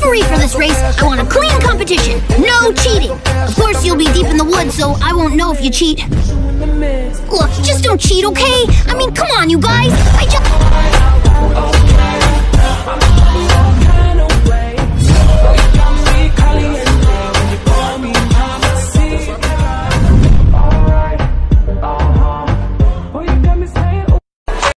referee for this race. I want a clean competition. No cheating. Of course, you'll be deep in the woods, so I won't know if you cheat. Look, just don't cheat, okay? I mean, come on, you guys. I just...